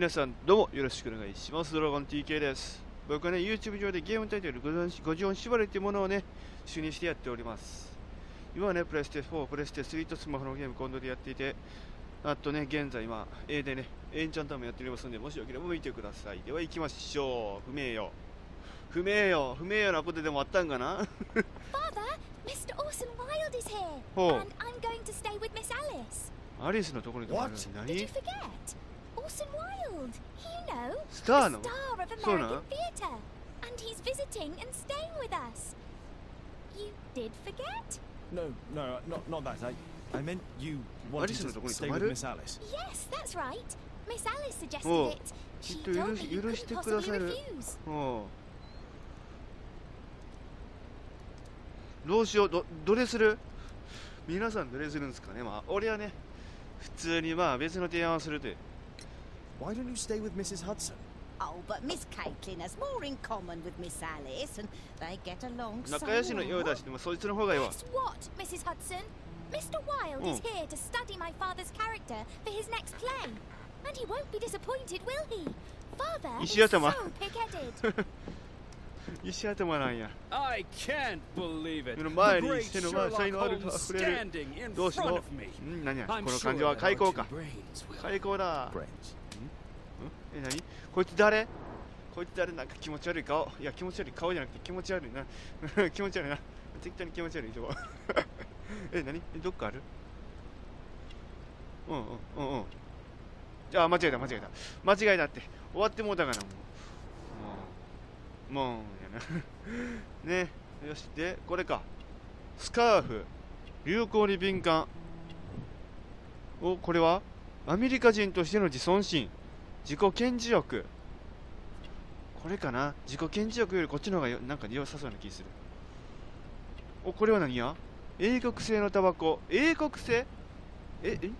皆さんどうもよろしくお願いしますドラゴン TK です僕はね YouTube 上でゲームタイトル50音縛りというものをね主にしてやっております今はねプレステ4プレステ3とスマホのゲーム今度でやっていてあとね現在今 A でねエンチャンターもやっておりますのでもしよければ見てくださいでは行きましょう不明よ不明よ不明よなことでもあったんかな？Father, Mr. Orson Wilde is here, Oh. and I'm going to stay with Miss Alice. アリスのところに泊まる?の Did 何 you forget? Orson Wilde, you know, スター the の star of American の theatre, and he's visiting and staying with us. You did forget? No, no, not not that. I I meant you wanted Alice のとこ to に stay 泊ま with る Miss Alice. Yes, that's right. Miss Alice suggested Oh. it. She きっと told 許 me し you couldn't possibly る refuse. うんどうしようどどれする皆さんどれするんですかねまあ俺はね普通にまあ別の提案をするで Why don't you stay with Mrs. Hudson? Oh, but Miss Caitlin has more in common with Miss Alice, and they get along so 仲良しのようだ well. しでもそいつの方がいいわ Guess what, Mrs. Hudson? Mr. Wilde is Oh. here to study my father's character for his next play. And he won't be disappointed, will he? Father is so 石頭。pig-headed. 石頭なんや I can't believe it. 目の前 The に great しての前 Sherlock 才能ある Holmes と溢れる standing in 同士 front の of me. ん何や I'm この sure 感じは that 開 our 口か two brains will 開口だ Brains. え何？こいつ誰？こいつ誰なんか気持ち悪い顔？いや気持ち悪い顔じゃなくて気持ち悪いな。気持ち悪いな。適当に気持ち悪いとこ え何？えどっかある？うんうんうんうん。じゃあ間違えた間違えた。間違えたって。終わってもうたかなもうもうもうやな。ね。よしでこれか。スカーフ。流行に敏感。おこれは？アメリカ人としての自尊心。自己顕示欲。これかな？自己顕示欲よりこっちの方がよなんか良さそうな気する。おこれは何や？英国製のタバコ。英国製？ええ？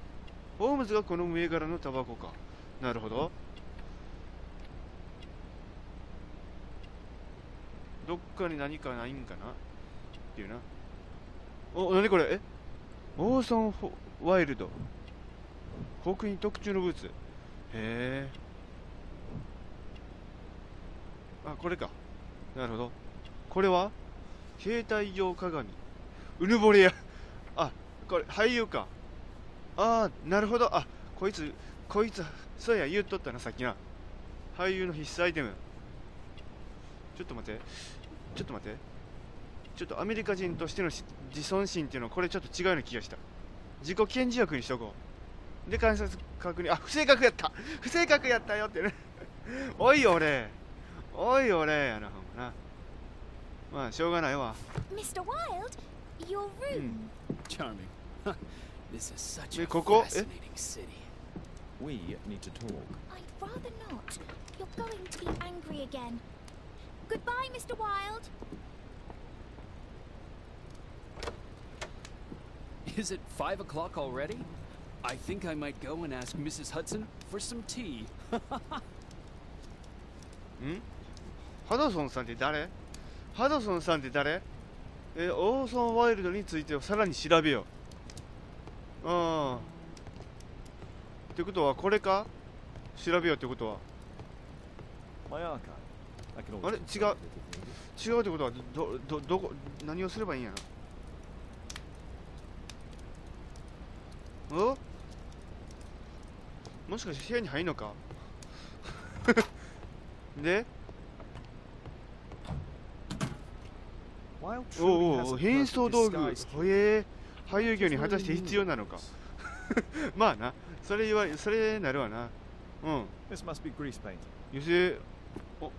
ホームズがこの銘柄のタバコか。なるほど。どっかに何かないんかな？っていうな。お何これ？え？オーソンフォワイルド。刻印特注のブーツ。へえあこれか。なるほど。これは？携帯用鏡。うぬぼれや。あこれ俳優か。ああなるほど。あこいつこいつそうや言っとったなさっきな。俳優の必須アイテム。ちょっと待って。ちょっと待って。ちょっとアメリカ人としての自尊心っていうのはこれちょっと違うような気がした。自己顕示欲にしとこう。で観察確認あ不正確やった不正確やったよってねおい俺おい俺やなほんまなまあしょうがないわ Mr. Wilde, your room. Charming. this is such a eh? fascinating city. We need to talk. I'd rather not. You're going to be angry again. Goodbye, Mr. Wilde. Is it five o'clock already? I think I might go and ask Mrs. Hudson for some tea. んハドソンさんって誰?ハドソンさんって誰?えオーソン・ワイルドについてをさらに調べよう。ああ。ってことはこれか?調べようってことは。あれ？違う。違うってことはどどどこ何をすればいいんやなお？もしかして部屋に入んのか？で？おお変装道具。へえ。俳優業に果たして必要なのか？まあな。それ言わそれなるわな。うん.油性おお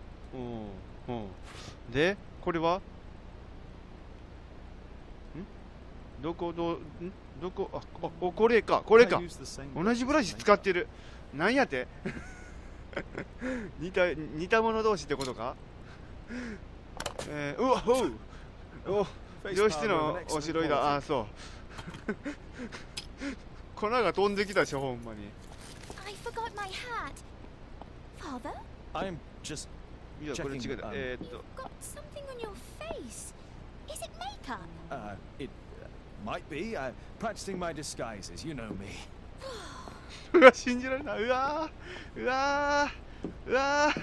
おでこれは？ん？どこどん？どこああおこれか。これか。同じブラシ使ってるなんやて似た似た者同士ってことかえー、うわおうお上質のおしろいだ quality. あそう粉が飛んできたしほんまに I forgot my hat. Father, I'm just いやこれ違 Checking, う um, えー、っ you've と got something on your face. Is it makeup? uh, it uh, might be uh, practicing my disguises. You know me. うわ信じられない。うわーうわーうわー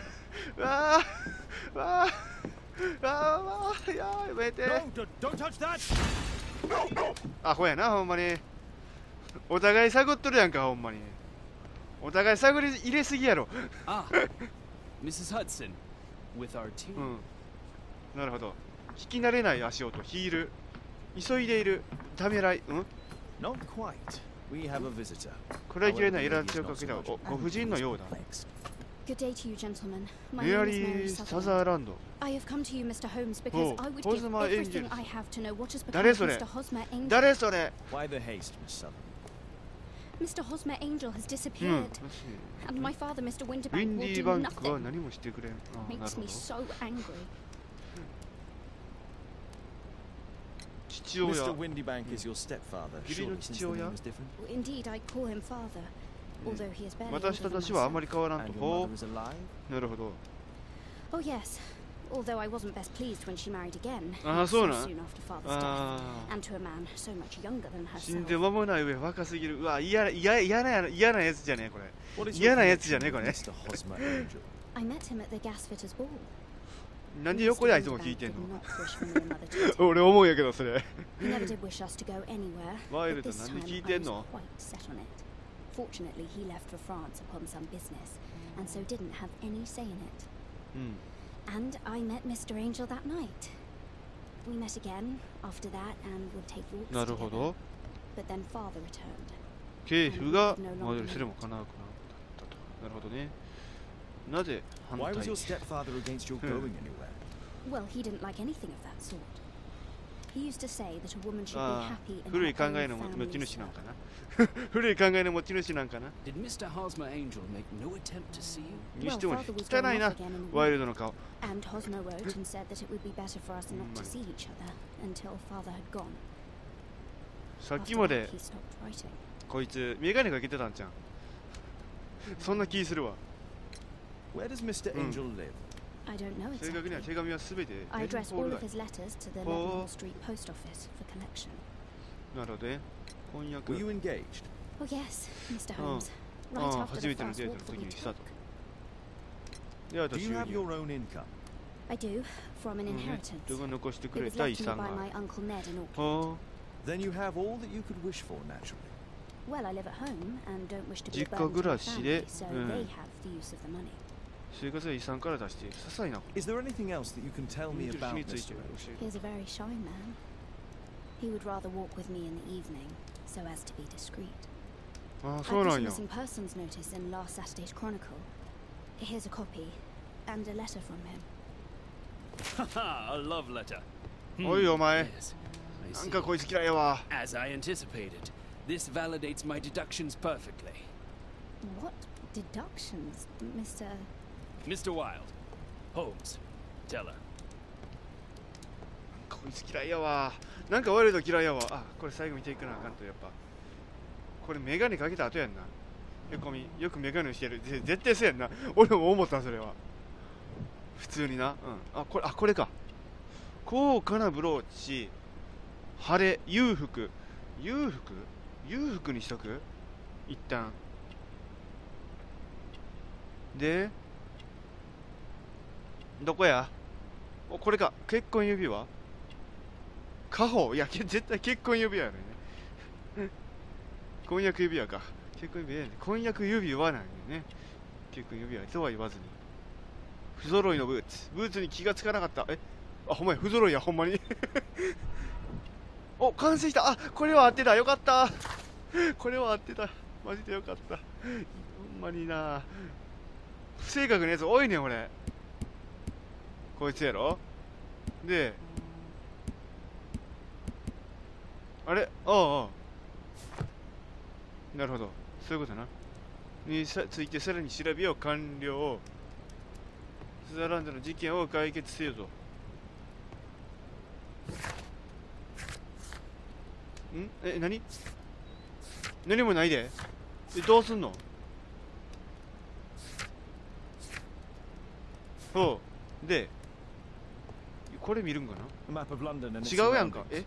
うわーうわーうわーいやめて!アホやなほんまに。お互い探っとるやんかほんまに。お互い探り入れすぎやろ。Ah, Mrs. Hudson, with our tea. うん。なるほど。聞き慣れない足音。ヒール。急いでいる。ためらい。うん？Not quite. We have a visitor. これはきれない However, イラチをかけたご婦人のようだ. Good day to you, gentlemen. My メア name リ is Mary ー・サ Sutherland. ザーランド I have come to you, Mr. Holmes, because Oh, I would give everything. I have to know what has become 誰 of それ Mr. Hosmer Angel. 誰それ Why the haste, Miss Sutherland? Mr. Hosmer Angel has うん disappeared, and my father, Mr. ウィ Winterbank, ンデ will ィー do バンクは nothing. 何もしてくれんあなる Makes ほ me ど so angry. 父親 Mr. Windybank is your stepfather. Surely, since the name is different. Indeed, I call him father, although he is barely 私たちはあま.り変わらんと And your ほ mother is alive? うなるほど Oh yes, although I wasn't best pleased when she married again, Ah, so so na. soon after father's death, あ and to a man so much younger than あ死ん herself. で間もない上若すぎるうわ嫌な嫌嫌なや嫌なやつじゃねえこれ嫌なやつじゃねえこれ? I met him at the gasfitters' ball. なんで.横であいつも聞いてんの.俺思うんやけどそれ anywhere, Wild, but this なんで聞いてんの. Fortunately, he left for France upon some business, and so didn't have any say in it. うん And I met Mr. Angel that night. We met again after that and would take walks なるほ together. ど But then father returned. 系譜が戻りすれも叶うかなったとなるほどねなぜ反 Why 対 was your stepfather against your Hmm. going anywhere? Well, he didn't like anything of that sort. He used to say that a woman should be あ happy あ in 古い考えの持ち主なん.かな古い考えの持ち主なんかな Did Mr. Hosmer Angel make no attempt to see you? にしても汚いなワイ.ルドの顔 And Hosmer wrote and said that it would be better for us not to Mm. see each other until father had gone. さっきまで.こいつメガネかけてたんじゃんそんな気するわ Where does Mr. Hmm. Angel live? I don't know 正確には exactly. 手紙はすべて I ペン address ホー all ル of 街 his letters to the Oh. Leadenhall Street Post Office for collection. なるほどね翻訳 Were you engaged? Oh yes, Mr. Oh. Holmes. Right Oh, after 初 the めての first デー walk トの that 時 we にした took. とであと Do 収 you have 入 your own income? I do, from an うんね inheritance. 人が残してく It れ was た left 遺 to me 産が by あ my る uncle Ned in Auckland. は Then you have all that you could wish for, naturally. Well, I live at home and don't wish to be a 実家 burden to 暮 my らしで、family, so うん they have the use of the money. あ生活は遺産から出している些細なこ Is there anything else that you can tell と me に about について Mr. 教 Angel? え He is a very shy man. He would rather walk with me in the evening, so as to be discreet. ああ I そう put な a んや missing persons notice in last Saturday's Chronicle. Here's a copy, and a letter from him. Haha, a love letter. Hmm, おいお前 Yes, I なん see. かこいつ嫌いやわ As I anticipated, this validates my deductions perfectly. What deductions, Mr. Mr. Wild. Holmes, tell her. こいつ嫌いやわ。なんか悪いと嫌いやわ。あこれ最後見ていかなあかんとやっぱ。これメガネかけた後やんな。へこみ。よくメガネしてる。ぜ絶対そうやんな。俺も思ったそれは。普通にな。うん。あこれあこれか。高価なブローチ。晴れ裕福。裕福？裕福にしとく？一旦。で？どこや？おこれか。結婚指輪？家宝いや絶対結婚指輪やね。婚約指輪か。結婚指輪やね。婚約指輪なんよね。結婚指輪とは言わずに。不揃いのブーツ。ブーツに気がつかなかった。え？あほんまや。不揃いやほんまに。お完成した。あこれは合ってた。よかった。これは合ってた。マジでよかった。ほんまにな。不正確なやつ多いねん俺。こいつやろ？であれ？ああなるほど。そういうことな。にさついてさらに調べを完了スザランドの事件を解決せよと。ん？え何？何もないで。えどうすんの？ほう。でこれ見るんかな？違うやんか.え？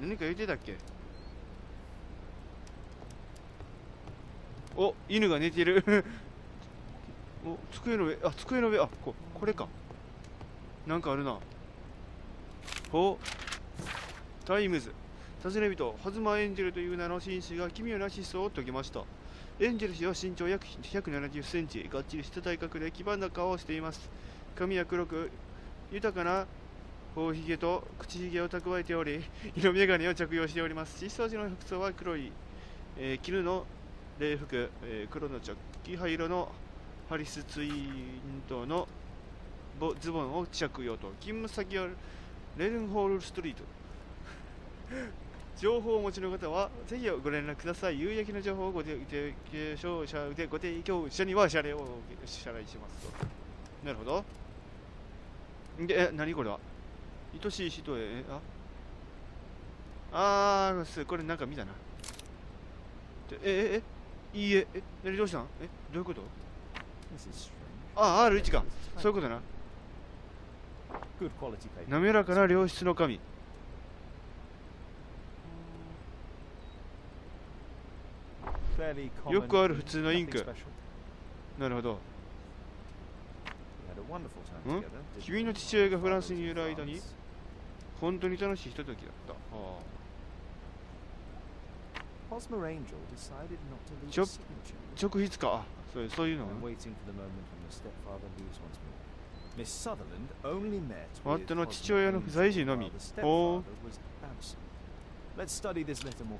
何か言ってたっけ？お犬が寝てる。お机の上。あ机の上。あここれか。なんかあるな。ほう。タイムズ。尋ね人ホズマエンジェルという名の紳士が奇妙な失踪を遂げました。エンジェル氏は身長約170センチ。がっちりした体格で黄ばんだ顔をしています。髪は黒く豊かな頬ひげと口ひげを蓄えており色眼鏡を着用しております。失踪時の服装は黒い、えー絹の礼服、えー黒のチョッキ灰色のハリスツイントのボズボンを着用と。勤務先はレルンホールストリート。情報をお持ちの方はぜひご連絡ください。有益な情報をご提供者でご提供者には謝礼を支払いしますと。なるほど。でえ何これは？愛しい人へえあ？あーすこれなんか見たな。でえええ？いいえ。え何どうしたん？えどういうこと？Strange. あ R1 かそういうことな.滑らかな良質の紙 よくある普通のインク.なるほど We had a wonderful time ん君の?父親がフランスにいる間に.本当に楽しいひとときだったあ Hosmer Angel decided not to leave a Chop- signature. あ直筆かあそうそういうの夫の父親の不在時のみお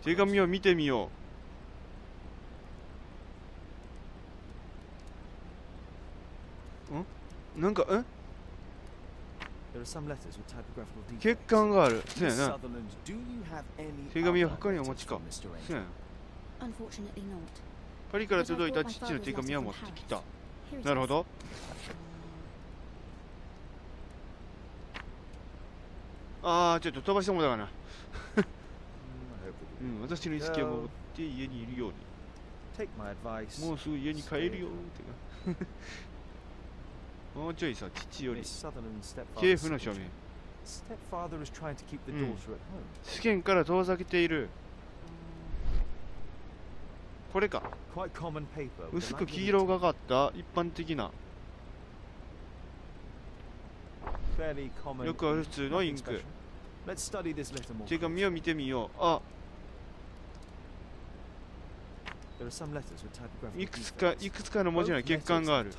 手紙を.見てみようんなんか、え？欠陥がある。せやな。手紙は他にお持ちか。せや。パリから届いた父の手紙は持ってきた。なるほど。ああ、ちょっと飛ばしてもだかな。うん、私の意識を持って家にいるように。もうすぐ家に帰るよ。もうちょいさ、父より、ケーの庶民。試験から遠ざけている。これか。薄く黄色がかった一般的な。よくある普通のインク。っていうか、身を見てみよう。あいくつか.いくつかの文字には欠陥がある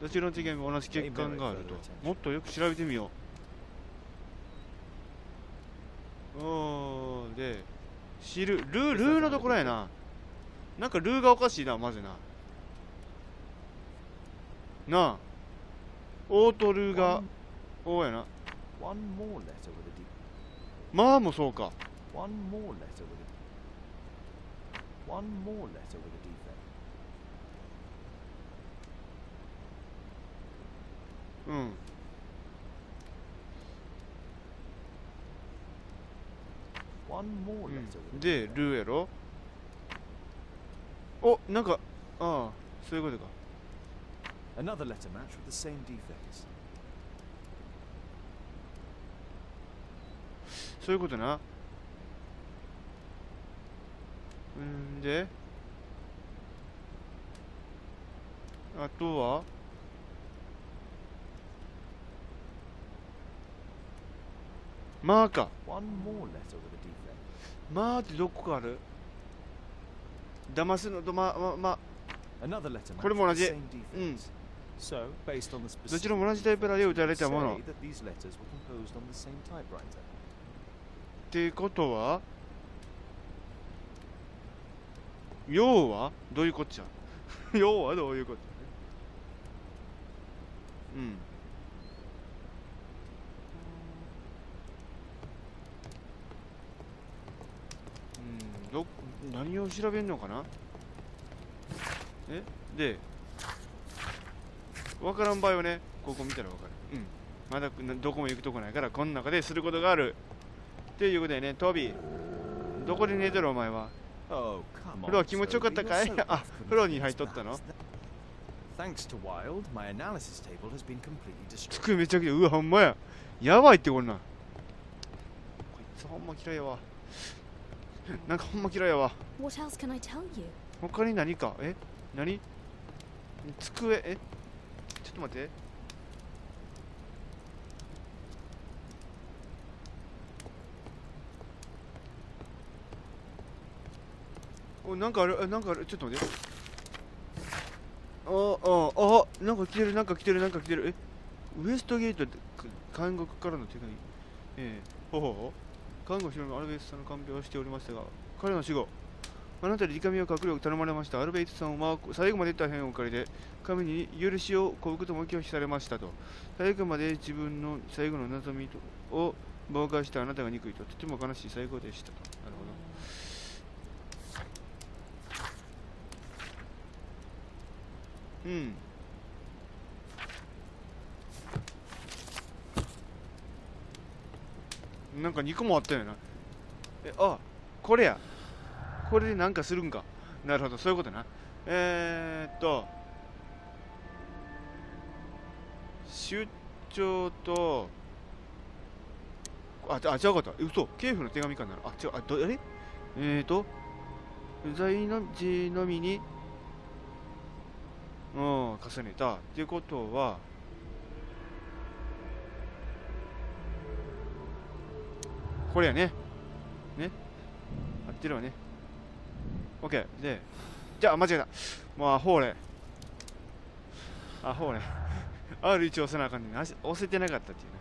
どちらの手紙も同じ.欠陥があるともっとよく調べてみようおーで知るルールーのところやななんかルーがおかしいなまずななあオートルーがおやな.まあもそうか One more letter with a One more letter with a defect. うん。 One more う letter ん with a で defect. ルーやろおなんかああそういうことか Another letter match with the same defects. そういうことな うんで、あとは、マーか。マーってどこかある騙すのとま、ま、ま、これも同じ。うん。So, ちらも同じタイプで打たれたもの。といことは、要はどういうこっちゃ？要はどういうことうん。うん。ど何を調べんのかな？え？で分からん場合はねここ見たら分かる。うん。まだどこも行くとこないからこの中ですることがある。っていうことでね。トビーどこで寝てるお前は？風呂気持ちよかったかいあ風呂に入っとったの Thanks to うわ、ほんまや。やばいってこんな。こいつほんま嫌いやわ。なんかほんま嫌いやわ。What 他に何かえ何机えちょっと待って。おなんかあるあなんかあるちょっと待って。あああなんか来てるなんか来てるなんか来てる。えウエストゲート監獄からの手紙。ええ。ほうほう。ほう看護師のアルベイスさんの看病をしておりましたが彼の死後あなたに痛みを隠れを頼まれました。アルベイトさんは最後まで大変お借りで神に許しを請うことも拒否されましたと。最後まで自分の最後の望みを妨害したあなたが憎いと。とても悲しい最後でしたとなるほどうん。なんか2個もあったよな。えあこれや。これでなんかするんか。なるほど。そういうことな。えー、っと。出張と。あ、あ、違うかった。嘘。警府の手紙かな。あ、違う。あ、ど、あれ？えーと、在の字のみに、重ねた。っていうことは、これやね。ね。合ってるわね。OK。で、じゃあ、間違えた。もうアホ俺。アホ俺。R1 押せなあかんねん。押せてなかったっていうね。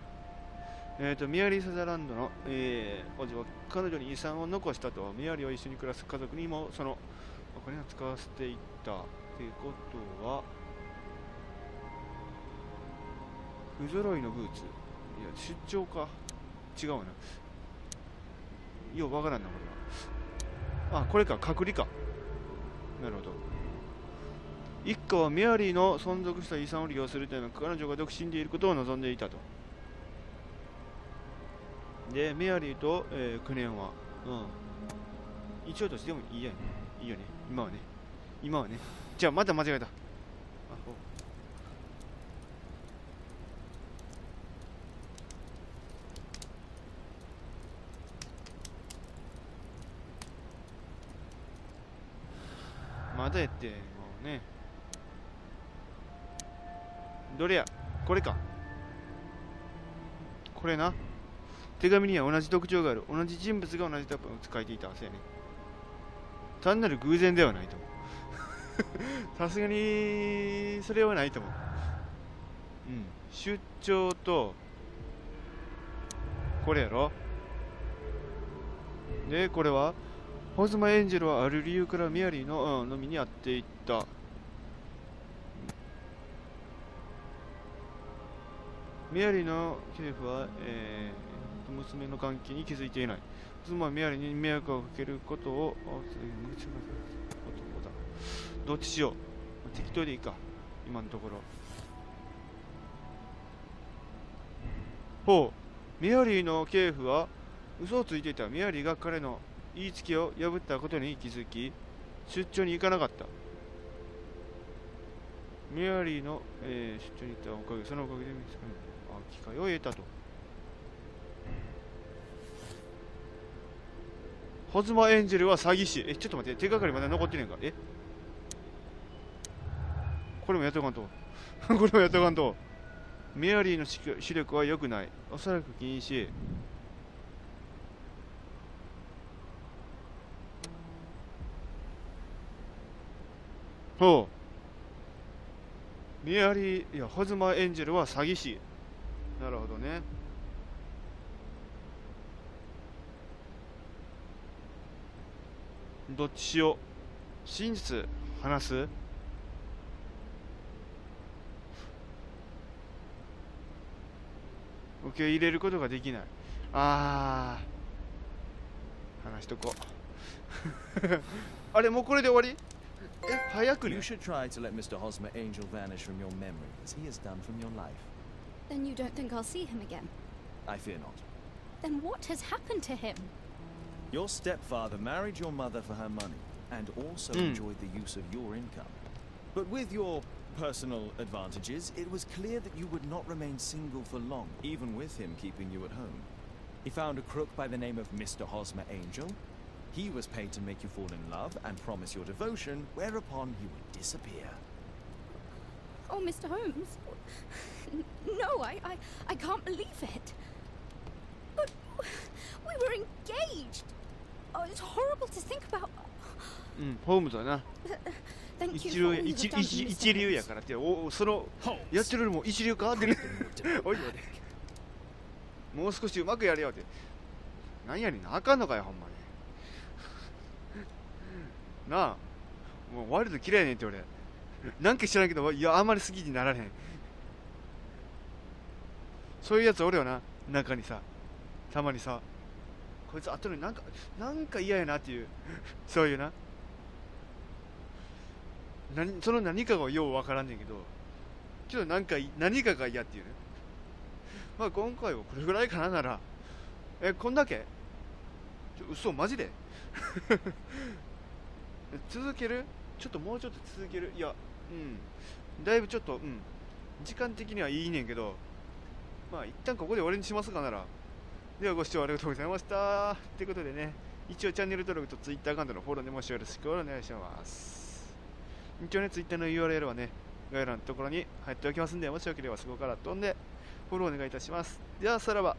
えーと、ミアリー・サザランドの、えー、王子は彼女に遺産を残したと、ミアリーを一緒に暮らす家族にもそのお金を使わせていったということは、不揃いのブーツ。いや、出張か。違うな。ようわからんな、これは。あ、これか、隔離か。なるほど。一家はメアリーの存続した遺産を利用するため彼女が独身でいることを望んでいたと。で、メアリーと、えー、クネンは、うん。一応としてもいいやね。いいよね。今はね。今はね。じゃあ、また間違えた。あまだやって、もうね。どれや？これか。これな。手紙には同じ特徴がある。同じ人物が同じタップを書いていたはずやね。単なる偶然ではないと思う。さすがに、それはないと思う。うん。出張と、これやろで、これは、ホズマエンジェルはある理由からミアリーの、うん、のみに会っていった。メアリーの警部は、えー、娘の関係に気づいていない。妻はメアリーに迷惑をかけることを、どっちしよう。適当でいいか。今のところ。ほう。メアリーの警部は嘘をついていた。メアリーが彼の言いつけを破ったことに気づき、出張に行かなかった。メアリーの、えー出張に行ったおかげ、そのおかげで見つかる機会を得たと。ホズマエンジェルは詐欺師。え、ちょっと待って、手がかりまだ残ってねえか？え？これもやっとかんと。これもやっとかんと。メアリーの視視力は良くない。おそらく禁止。ほう。メアリー、いや、ホズマエンジェルは詐欺師。なるほどね。どっちしよう。真実話す？受け入れることができない。あー。話しとこう。あれ、もうこれで終わり、You should try to let Mr. Hosmer Angel vanish from your memory, as he has done from your life. Then you don't think I'll see him again? I fear not. Then what has happened to him? Your stepfather married your mother for her money, and also Mm. enjoyed the use of your income. But with your personal advantages, it was clear that you would not remain single for long, even with him keeping you at home. He found a crook by the name of Mr. Hosmer Angel. He was paid to make you fall in love and promise your devotion, whereupon he would disappear. Oh, Mr. Holmes. No, I, I, I can't believe it. But we were engaged. Oh, it's horrible to think about. うんホームズはな Thank you 一流一一.一流や.からっておおその.やってるよりも一流かっておいおいもう少しうまくやれよってなんやねんなあかんのかよほんまになあ。もうワイルド嫌いねんって俺なんか知らんけどいやあんまり好きになられへん。そういうやつおるよな中にさ。たまにさ。こいつ後になんかなんか嫌やなっていう。そういうな。何その何かがようわからんねんけど。ちょっとなんか何かが嫌っていうね。まあ今回はこれぐらいかななら。えこんだけ？ちょ嘘マジで？続ける？ちょっともうちょっと続ける？いやうん。だいぶちょっとうん。時間的にはいいねんけどまあ一旦ここで終わりにしますかなら。ではご視聴ありがとうございました。ということでね一応チャンネル登録と Twitter アカウントのフォローでもしよろしくお願いします。一応ね Twitter の URL はね概要欄のところに貼っておきますんでもしよければそこから飛んでフォローお願いいたします。ではさらば